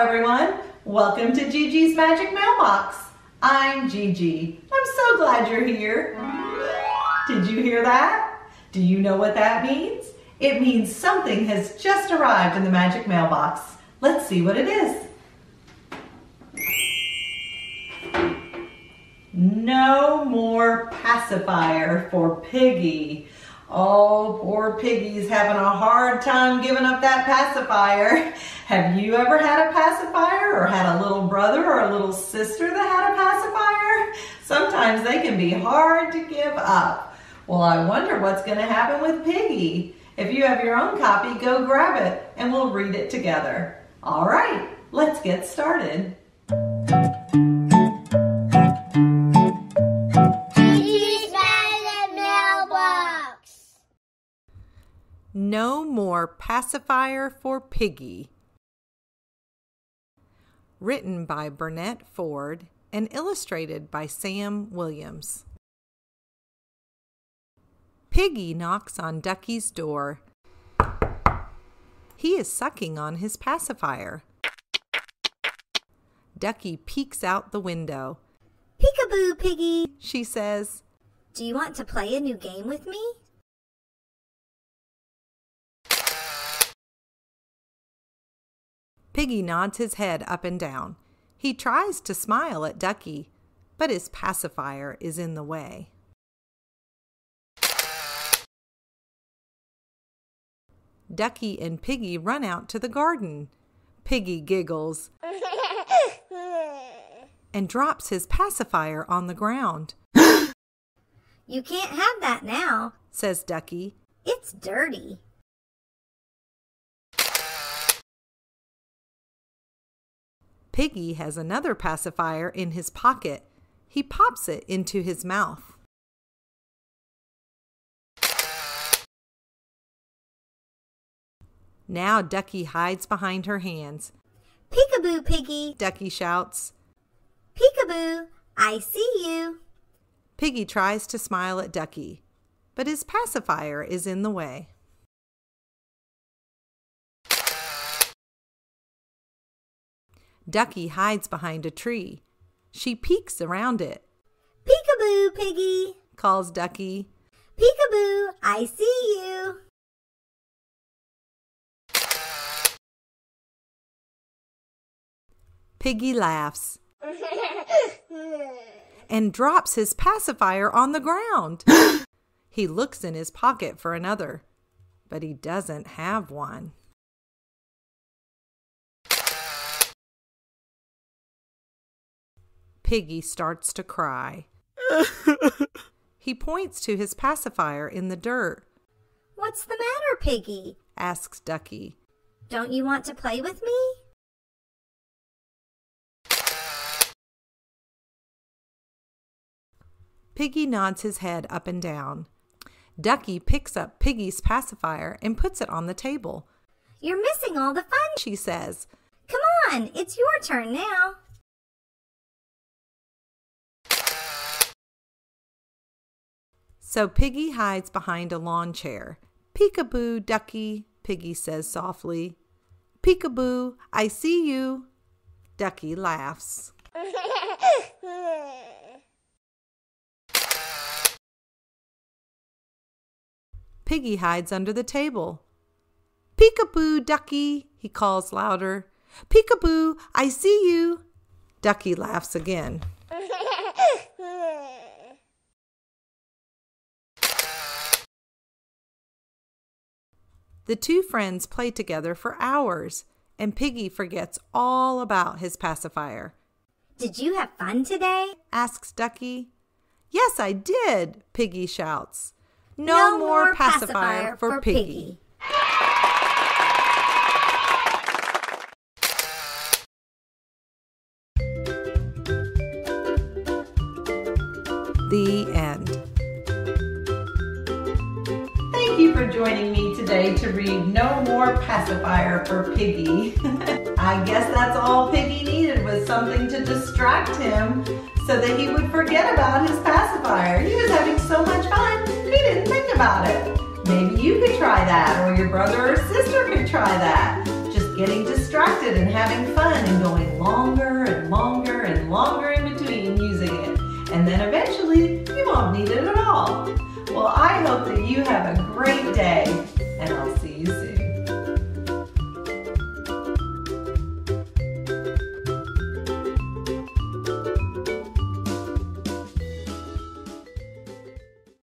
everyone. Welcome to Gigi's Magic Mailbox. I'm Gigi. I'm so glad you're here. Did you hear that? Do you know what that means? It means something has just arrived in the Magic Mailbox. Let's see what it is. No more pacifier for Piggy. Oh, poor Piggy's having a hard time giving up that pacifier. Have you ever had a pacifier or had a little brother or a little sister that had a pacifier? Sometimes they can be hard to give up. Well, I wonder what's going to happen with Piggy. If you have your own copy, go grab it and we'll read it together. All right, let's get started. No More Pacifier for Piggy. Written by Bernette Ford and illustrated by Sam Williams. Piggy knocks on Ducky's door. He is sucking on his pacifier. Ducky peeks out the window. Peekaboo, Piggy, she says. Do you want to play a new game with me? Piggy nods his head up and down. He tries to smile at Ducky, but his pacifier is in the way. Ducky and Piggy run out to the garden. Piggy giggles and drops his pacifier on the ground. You can't have that now, says Ducky. It's dirty. Piggy has another pacifier in his pocket. He pops it into his mouth. Now Ducky hides behind her hands. Peekaboo, Piggy, Ducky shouts. Peekaboo, I see you. Piggy tries to smile at Ducky, but his pacifier is in the way. Ducky hides behind a tree. She peeks around it. Peekaboo, Piggy, calls Ducky. Peekaboo, I see you. Piggy laughs and drops his pacifier on the ground. he looks in his pocket for another, but he doesn't have one. Piggy starts to cry. he points to his pacifier in the dirt. What's the matter, Piggy? asks Ducky. Don't you want to play with me? Piggy nods his head up and down. Ducky picks up Piggy's pacifier and puts it on the table. You're missing all the fun, she says. Come on, it's your turn now. So Piggy hides behind a lawn chair. Peekaboo, Ducky, Piggy says softly. Peekaboo, I see you. Ducky laughs. Piggy hides under the table. Peekaboo, Ducky, he calls louder. Peekaboo, I see you. Ducky laughs again. The two friends play together for hours, and Piggy forgets all about his pacifier. Did you have fun today? asks Ducky. Yes, I did, Piggy shouts. No, no more, more pacifier, pacifier, for, for Piggy. Piggy. The end. Thank you for joining me today to read No More Pacifier for Piggy. I guess that's all Piggy needed was something to distract him so that he would forget about his pacifier. He was having so much fun, he didn't think about it. Maybe you could try that, or your brother or sister could try that. Just getting distracted and having fun and going longer and longer and longer in between using it. And then eventually you won't need it at all. Well, I hope that you have a great day channels.